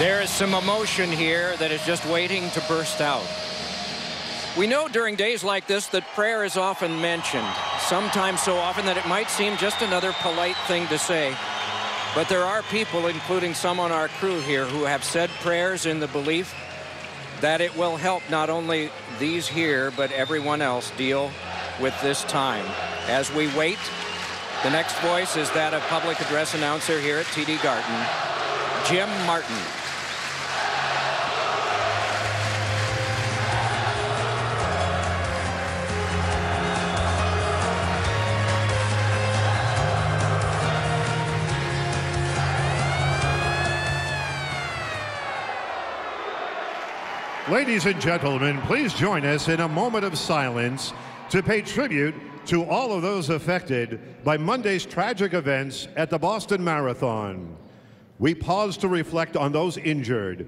There is some emotion here that is just waiting to burst out. We know during days like this that prayer is often mentioned, sometimes so often that it might seem just another polite thing to say. But there are people, including some on our crew here, who have said prayers in the belief that it will help not only these here, but everyone else deal with this time. As we wait, the next voice is that of public address announcer here at TD Garden, Jim Martin. Ladies and gentlemen, please join us in a moment of silence to pay tribute to all of those affected by Monday's tragic events at the Boston Marathon. We pause to reflect on those injured,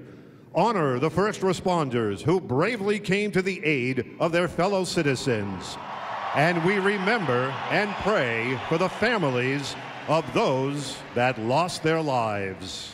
honor the first responders who bravely came to the aid of their fellow citizens, and we remember and pray for the families of those that lost their lives.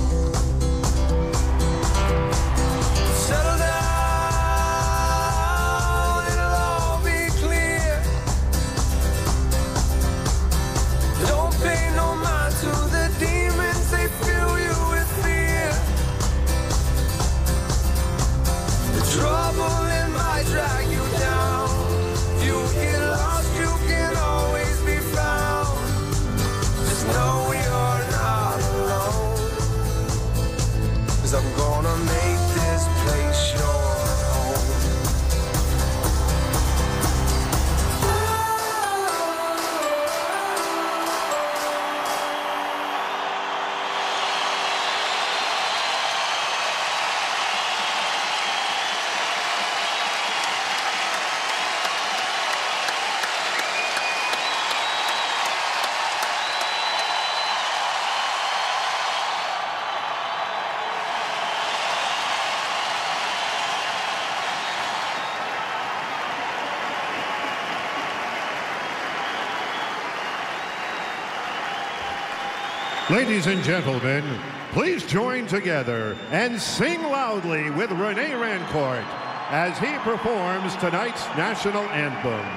Ladies and gentlemen, please join together and sing loudly with Rene Rancourt as he performs tonight's national anthem.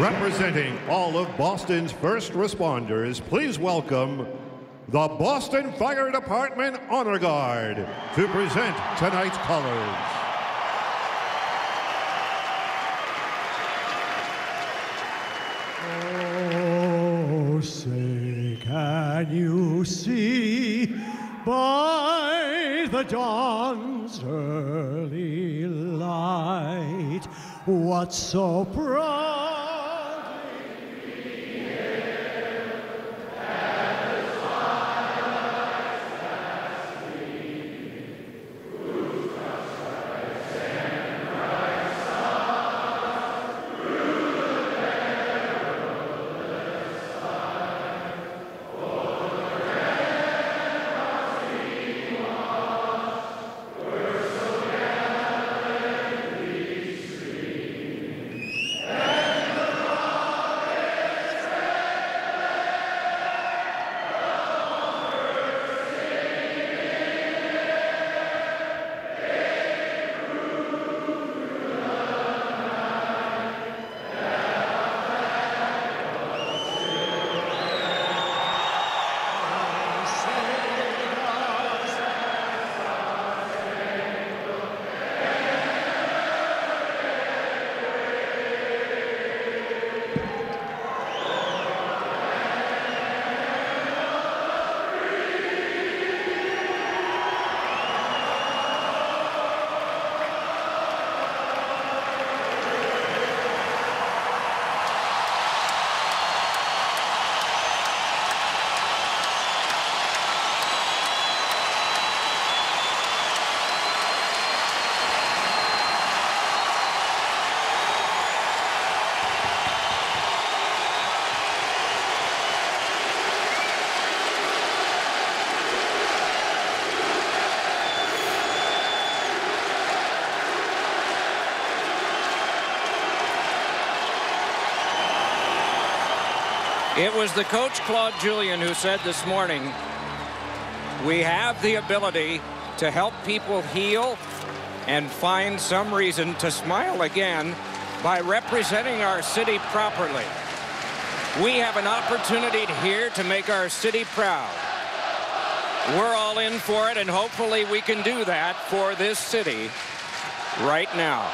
Representing all of Boston's first responders, please welcome the Boston Fire Department Honor Guard to present tonight's colors. By the dawn's early light what so proudly It was the coach, Claude Julien, who said this morning, we have the ability to help people heal and find some reason to smile again by representing our city properly. We have an opportunity here to make our city proud. We're all in for it, and hopefully we can do that for this city right now.